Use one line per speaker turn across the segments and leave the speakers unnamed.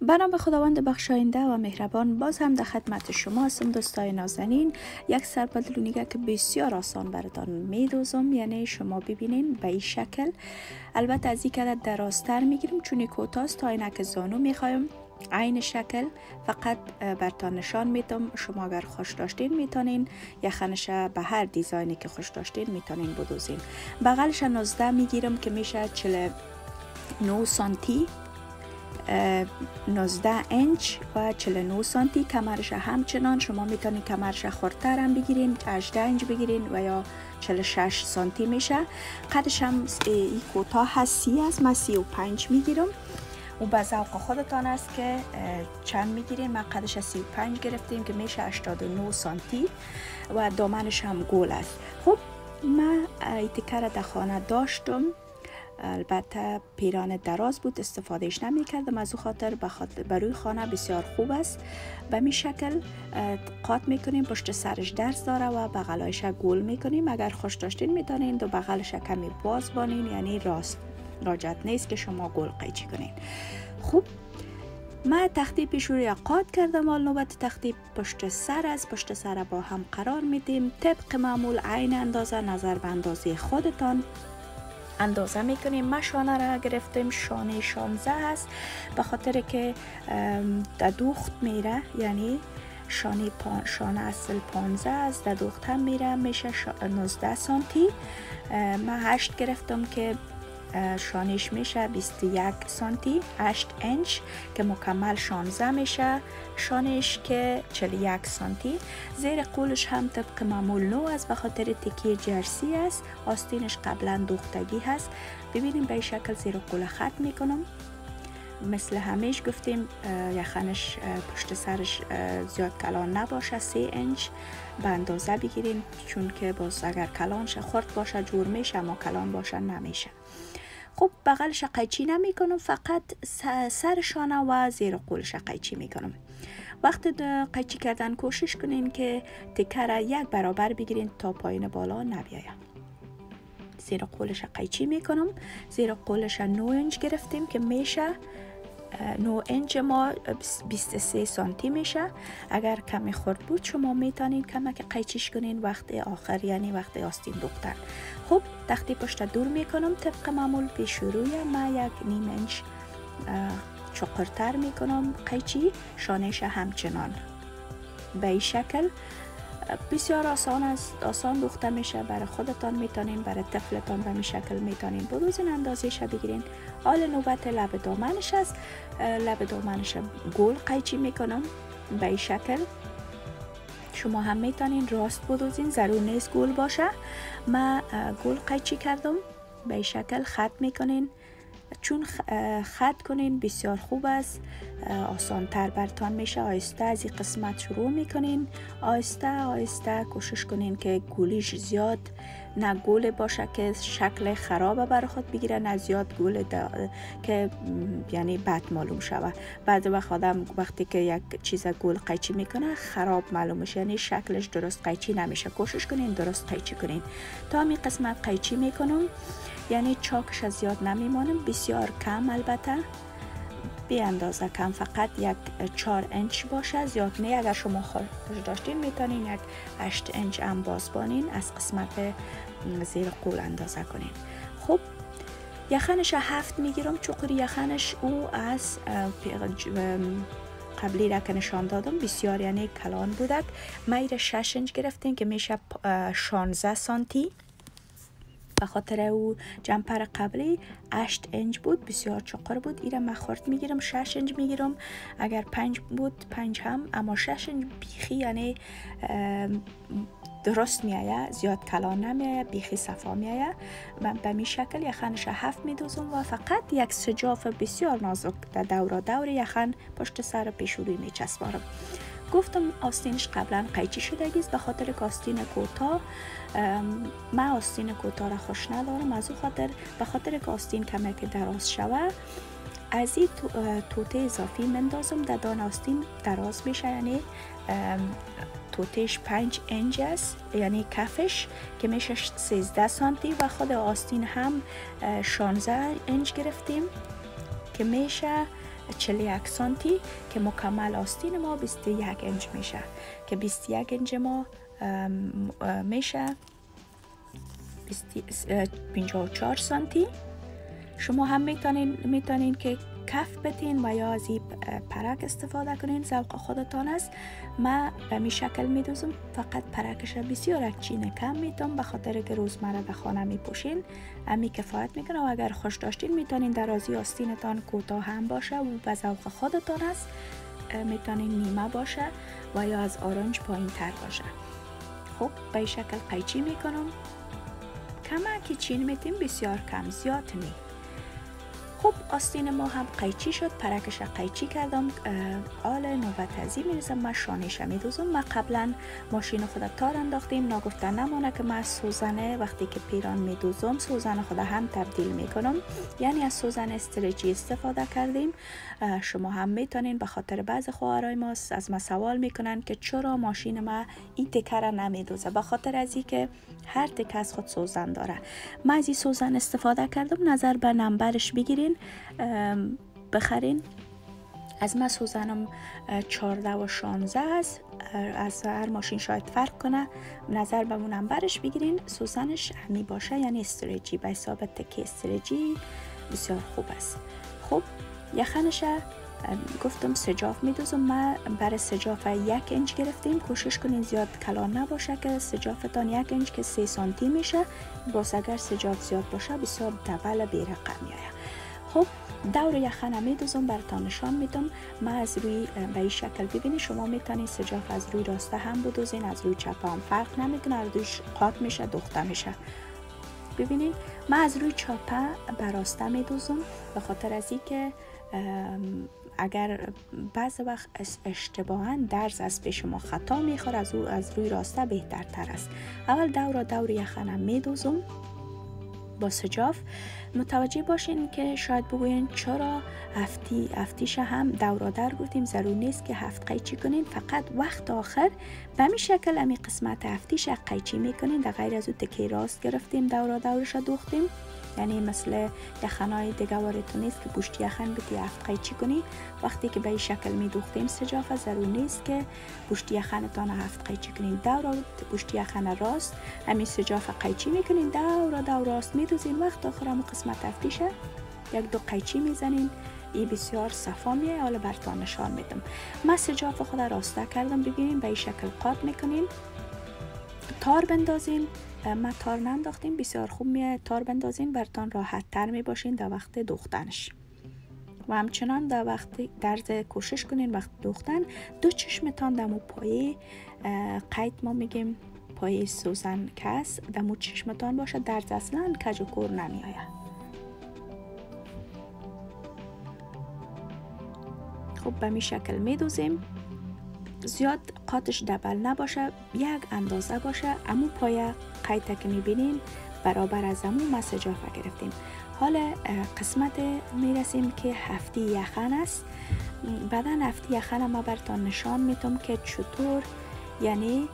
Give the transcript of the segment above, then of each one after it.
به نام خداوند بخشاینده و مهربان باز هم در خدمت شما هستم دوستای نازنین. یک سرپدلونیگه که بسیار آسان براتان میدوزم. یعنی شما ببینین به این شکل. البته از این که دراستر می‌گیریم چون کوتاست تا اینک زانو می‌خوایم. عین شکل فقط برتان نشان میتم شما اگر خوش داشتین می‌تونین یخنش به هر دیزاینی که خوش داشتین می‌تونین بدوزین. بغلش 19 می‌گیرم که میشه 49 سانتی 19 انچ و 49 سانتی کمرش همچنان شما می‌تونید کمرش خورتر هم بگیرین 18 انچ بگیرین و یا 46 سانتی میشه. قدش هم ای کوتاه هست سی است. من 35 می‌گیرم. و به ذوق خودتان است که چند می‌گیرین من قدش 35 گرفتیم که میشه 89 سانتی و دامنش هم گل است. خب من ایتکر در خانه داشتم. البته پیران دراز بود استفادهش نمی کردم از او خاطر بروی خانه بسیار خوب است. به می شکل قاط می‌کنیم پشت سرش درس داره و بغلایش گل می‌کنیم. اگر خوش داشتین می‌تونین دو بغلش کمی باز بانین یعنی راست راجت نیست که شما گل قیچی کنین. خوب. من تختی پیش روی کردم. حال نوبت تختی پشت سر است. پشت سر با هم قرار میدیم. طبق معمول عین اندازه نظر به اندازه خودتان. اندازه می‌کنیم. ما شانه را گرفتیم. شانه 16 هست به خاطر که در دوخت میره یعنی شانه, شانه اصل 15 است. در دوخت هم میره. میشه 19 سانتی. من 8 گرفتم که شانش میشه 21 سانتی 8 انچ که مکمل 16 میشه. شانش که 41 سانتی. زیر قولش هم طبق معمول نو است به خاطر تکی جرسی است. آستینش قبلا دوختگی هست. ببینیم به شکل زیر قول خط می‌کنم. مثل همیش گفتیم یخنش پشت سرش زیاد کلان نباشه. 3 انچ به اندازه بگیریم چون که باز اگر کلانش خورد باشه جور میشه اما کلان باشه نمیشه. خب بغلش قیچی نمی کنم فقط سر شانه و زیر قولش قیچی می کنم وقت قیچی کردن کوشش کنین که تکر یک برابر بگیرین تا پایین بالا نبیاید زیر قولش قیچی می کنم زیر قولش 9 انچ گرفتیم که میشه 9 انچ ما 23 سانتی میشه. اگر کمی خورد بود شما می‌تونید کمک قیچیش کنین وقت آخر یعنی وقت آستین دختر. خب تختی پشت دور می‌کنم. طبق معمول پیش روی ما یک نیم انچ چقرتر می‌کنم قیچی شانش همچنان. به این شکل بسیار آسان است آسان دوخته میشه برای خودتان می‌تونین برای طفلتان به شکل می‌تونین بروزین اندازش بگیرین. حال نوبت لب دامنش است. لب دامنش گل قیچی می‌کنم به این شکل. شما هم می‌تونین راست بدوزین ضرور نیست گل باشه. ما گل قیچی کردم. به شکل خط می‌کنین. چون خط کنین بسیار خوب است. آسان تر برتان میشه. آیسته از این قسمت شروع می‌کنین. آیسته آیسته کوشش کنین که گولیش زیاد نه گل باشه که شکل خراب بر خود بگیره نه زیاد گل که یعنی بد معلوم شوه بعد وقت آدم وقتی که یک چیز گل قیچی می‌کنه خراب معلوم میشه. یعنی شکلش درست قیچی نمیشه. کوشش کنین درست قیچی کنین. تا می قسمت قیچی می‌کنم. یعنی چاکش زیاد نمیمانم. بسیار کم البته. به اندازه کم فقط یک چار انچ باشه زیاد نه اگر شما خوش داشتین می‌تونین یک 8 انچ هم بازبانین از قسمت زیر قول اندازه کنین. خب یخنش هفت می‌گیرم. چقدر یخنش؟ او از قبلی را که نشان دادم بسیار یعنی کلان بودک. ما شش انچ گرفتیم که میشه 16 سانتی. به خاطر او جمپر قبلی 8 انج بود بسیار چقر بود. ایره من خورد می‌گیرم 6 انج می‌گیرم. اگر 5 بود 5 هم. اما 6 انج بیخی یعنی درست میایه زیاد کلان نمیایه بیخی صفا میایه من به می شکل یخنش هفت میدوزم و فقط یک سجاف بسیار نازک در دورا دور یخن پشت سر پیشوری میچسبارم. گفتم آستینش قبلا قیچی است به خاطر که آستین کوتاه من آستین کوتاه را خوش ندارم. از او خاطر به خاطر که آستین کمی که دراز شوه از این توته اضافی مندازم. در دان آستین دراز میشه. یعنی توتهش 5 انج است. یعنی کفش که میشه 13 سانتی و خود آستین هم 16 انج گرفتیم که میشه 41 سانتی که مکمل آستین ما 21 انچ میشه. که 21 انچ ما میشه 54 سانتی شما هم می‌تونین می‌تونین که کف بتین و یا از این پرک استفاده کنین ذوق خودتان است ما به می شکل می فقط پرکش بسیار چین کم می‌تونم به خاطر که روزمره به خانه می پوشین امی کفایت می‌کنه و اگر خوش داشتین می‌تونین درازی آستینتان کوتاه هم باشه و به ذوق خودتان است می‌تونین نیمه باشه و یا از آرنج پایین تر باشه خب به شکل قیچی می‌کنم. کمکی چین میتیم بسیار کم زیاد نی خب آستین ما هم قیچی شد پرکش قیچی کردم آل نوبت ازی می‌رسم ما شانش میدوزم ما قبلا ماشین خود تار انداختیم نگفتن نمانه که ما سوزنه وقتی که پیران میدوزم سوزن خود هم تبدیل می‌کنم. یعنی از سوزن استرجی استفاده کردیم. شما هم می‌تونین به خاطر بعض خواهرای ما از ما سوال می‌کنن که چرا ماشین ما این تکه نمیدوزه؟ به خاطر از که هر تکه از خود سوزن داره. ما از این سوزن استفاده کردم نظر به نمبرش بگیرین. بخرین. از ما سوزنم 14 و 16 است. از هر ماشین شاید فرق کنه. نظر به اون نمبرش بگیرین. سوزنش همی باشه یعنی استرجی به حساب تکه استرجی بسیار خوب است. خب یخنش گفتم سجاف میدوزم. ما برای سجاف یک انچ گرفتیم. کوشش کنین زیاد کلان نباشه که سجافتان یک انچ که سه سانتی میشه. باز اگر سجاف زیاد باشه بسیار دبل بیرقم میایه خب دور یخنه میدوزم براتان نشان میدم. ما از روی به این شکل ببینید شما می‌تونید سجاف از روی راسته هم بدوزین از روی چپ هم فرق نمی‌کنه. از روی قاط میشه دخته میشه. ببینید ما از روی چاپه براسته میدوزم به خاطر از اینکه اگر بعض وقت اشتباها درز از به شما خطا می‌خوره از, از روی راسته بهترتر است. اول دور دور یخنم میدوزم. با سجاف. متوجه باشین که شاید بگوین چرا هفتی هفتیش هم دورادر گفتیم ضرور نیست که هفت قیچی کنین. فقط وقت آخر. به می شکل امی قسمت هفتیش قیچی می‌کنین. در غیر از او تکی راست گرفتیم دورا دورش دوختیم. یعنی مثل یخنای وارد نیست که پشت یخن بتی هفت قیچی کنی؟ وقتی که به این شکل می دوختیم سجافه ضرور نیست که پشت یخنتان هفت قیچی کنین دور پشت یخن راست. همین سجافه قیچی می‌کنین؟ دور دور راست میدوزین. وقت آخر هم قسمت هفتیشه یک دو قیچی می‌زنین. ای بسیار صفا میه حالا برتان نشان میدم. من سجاف خود راسته کردم ببینیم به این شکل قاط می‌کنین. تار بندازین. ما تار ننداختیم بسیار خوب میه. تار بندازین برتان راحت تر می باشین در وقت دوختنش و همچنان در وقت درز کوشش کنین وقت دوختن دو چشمتان دمو پایه قید ما میگیم پایه سوزن کس. دمو چشمتان باشه درز اصلا کج و کور نمی خب به می شکل می دوزیم زیاد قاتش دبل نباشه یک اندازه باشه. امو پایه قیده که می‌بینین برابر از امو مسجافه گرفتیم. حالا قسمت می‌رسیم که هفتی یخن است. بعدا هفتی یخن ما برتان نشان می‌تونم که چطور یعنی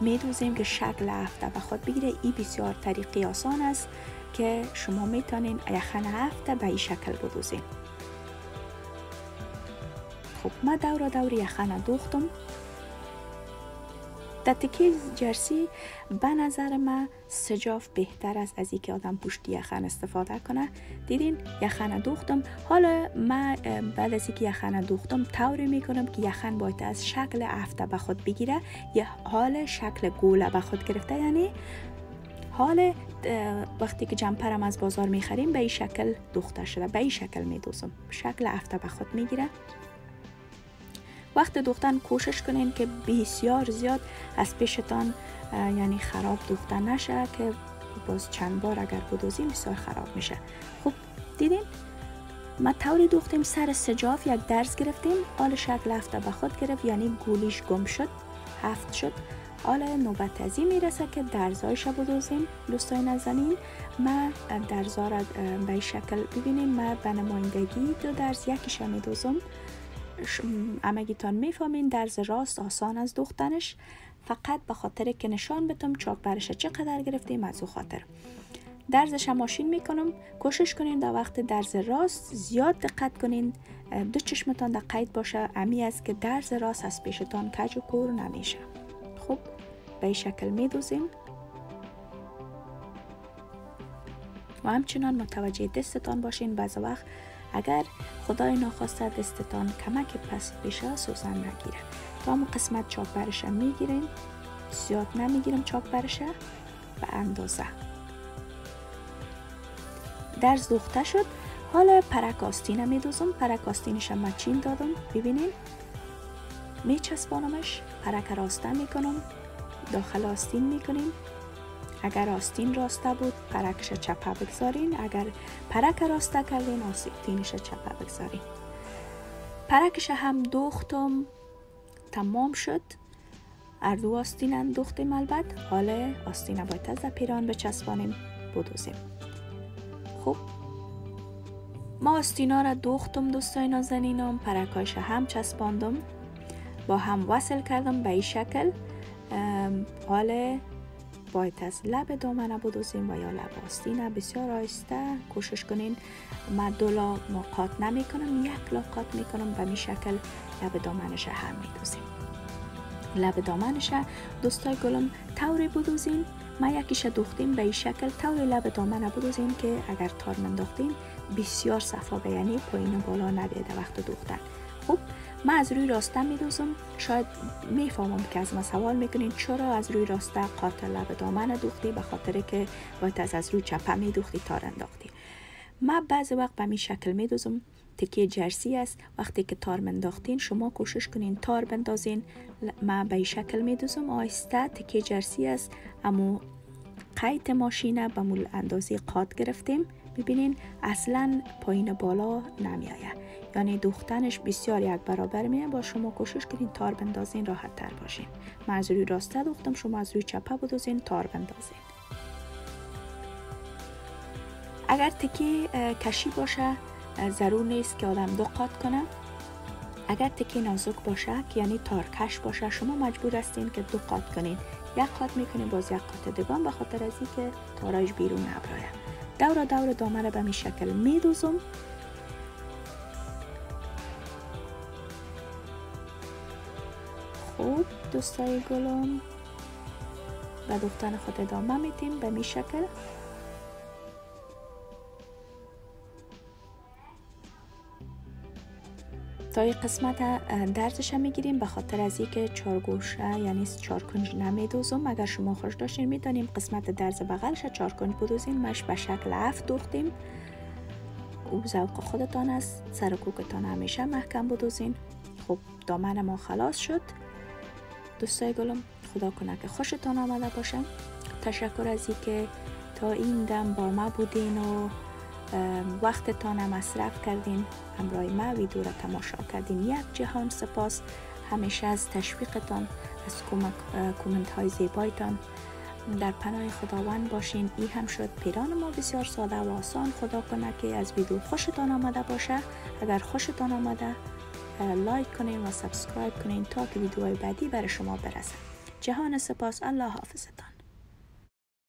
میدوزیم که شکل هفته به خود بگیره. ای بسیار طریقی آسان است که شما می‌تونین یخن هفته به این شکل بدوزیم خب ما دور دور یخن دوختم در تکیل جرسی به نظر ما سجاف بهتر است از اینکه آدم پشت یخن استفاده کنه دیدین یخن دوختم حالا ما بعد از اینکه یخن دوختم طوری می‌کنم که یخن باید از شکل افته به خود بگیره یا حال شکل گوله به خود گرفته یعنی حال وقتی که جمپرم از بازار می‌خریم به این شکل دوخته شده به این شکل میدوزم شکل افته به خود می‌گیره وقت دوختن کوشش کنین که بسیار زیاد از پیشتان یعنی خراب دوخته نشه که باز چند بار اگر بدوزیم بسیار خراب میشه. خب دیدین؟ ما طوری دوختیم سر سجاف یک درس گرفتیم آل شکل هفته به خود گرفت یعنی گولیش گم شد هفت شد. حالا نوبت ازی می‌رسه که درزایش بدوزیم دوستای نزنین. ما درزا را به شکل ببینیم ما به نمایندگی دو درز یکیش میدوزم. امگیتان می‌فهمین درز راست آسان از دوختنش فقط به خاطر که نشان بتم چاک برش چقدر گرفتیم از او خاطر. درزش ماشین می‌کنم کوشش کنین در وقت درز راست زیاد دقت کنین. دو چشمتان در قید باشه امی است که درز راست از پیشتان کج و کور نمیشه. خب به این شکل میدوزیم. و همچنان متوجه دستتان باشین بعض وقت اگر خدای ناخواسته دستتان کمک پس بشه سوزن نگیره تا همون قسمت چاپ برشه می‌گیرین زیاد نمی‌گیرم چاپ برشه به اندازه. درز دوخته شد. حالا پرک آستین میدوزم. پرک آستینش مچین دادم. ببینین. میچسبانمش. پرک راسته می‌کنم. داخل آستین می‌کنیم. اگر آستین راسته بود پرکش چپه بگذارین. اگر پرک راسته کردین آستینش چپه بگذارین. پرکش هم دوختم تمام شد. اردو آستین اندوختیم البته. حالا آستین باید از پیران بچسبانیم. بدوزیم خوب. ما آستینا را دوختم دوستای نازنینم. پرکایش هم چسباندم. با هم وصل کردم به این شکل. حالا باید از لب دامنه بدوزیم و یا لب آستینه بسیار آهسته کوشش کنین. من دولا مقاط نمی کنم یک لاقات می کنم به می شکل لب دامنش هم می دوزیم لب دامنش دوستای گلم طوری بدوزین. ما یکیش دوختیم به این شکل. طور لب دامن بدوزیم که اگر تار منداختیم بسیار صفا یعنی پایین و بالا نبیده وقت دوختن. ما از روی راسته میدوزم. شاید می‌فهمم که از ما سوال می‌کنین چرا از روی راسته قاطر لب دامن دوختی؟ به خاطر که باید از, از روی چپه میدوختی تار انداختی. ما بعضی وقت به می شکل میدوزم. تکیه جرسی است. وقتی که تار منداختین شما کوشش کنین تار بندازین. ما به شکل میدوزم. آهسته تکیه جرسی است. اما قیت ماشینه به مول اندازی قاد گرفتیم. ببینین اصلا پایین بالا نمیایه یعنی دوختنش بسیار یک برابر میه با شما کوشش کنین تار بندازین راحت تر باشین. من از روی راسته دوختم شما از روی چپه بدوزین تار بندازین. اگر تکی کشی باشه ضرور نیست که آدم دو قات کنه. اگر تکی نازک باشه که یعنی تارکش باشه شما مجبور هستین که دو قات کنین. یک قات می‌کنین باز یک قات دیگه به خاطر از که تارایش بیرون نبرایه دور دور دامنه به می شکل میدوزم. خوب دوستای گلم. و دختن خود ادامه میتیم به می شکل. تا این قسمت درزش می‌گیریم به خاطر از اینکه چهار گوشه یعنی چهار کنج نمیدوزم اگر شما خوش داشتین می‌دانیم قسمت درز بغلش چهار کنج بدوزیم مش به شکل هفت دوختیم. او ذوق خودتان است. سر کوکتان همیشه محکم بدوزین خب دامن ما خلاص شد. دوستای گلم خدا کنه که خوشتان آمده باشه تشکر از اینکه تا این دم با ما بودین و وقتتان مصرف کردین. همراه ما ویدیو را تماشا کردین. یک جهان سپاس. همیشه از تشویقتان از کومنت های زیبایتان در پناه خداوند باشین. ای هم شد پیرهن ما بسیار ساده و آسان. خدا کنه که از ویدیو خوشتان آمده باشه. اگر خوشتان آمده like کنین و subscribe کنین تا که ویدیوهای بعدی برای شما برسه جهان سپاس. الله حافظتان.